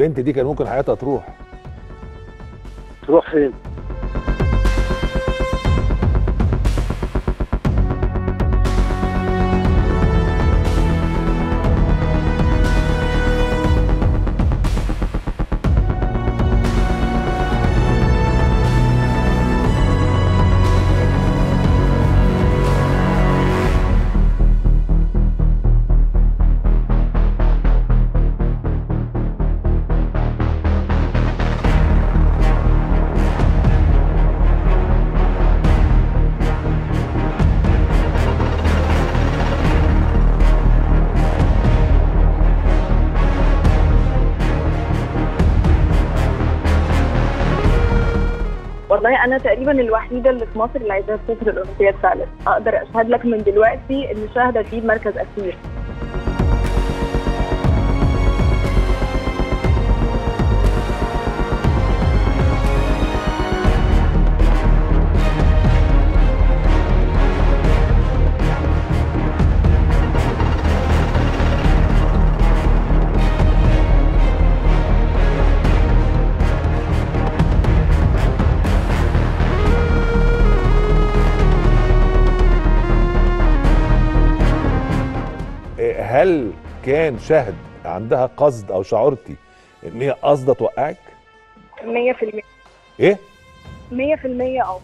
البنت دي كان ممكن حياتها تروح تروح فين؟ والله أنا تقريبا الوحيدة اللي في مصر اللي عايزاها تسافر الأولمبياد فعلا. أقدر أشهد لك من دلوقتي إن شاهده تجيب مركز اخير هل كان شهد عندها قصد أو شعرتي إن هي قصده توقعك؟ 100% إيه؟ 100% آه.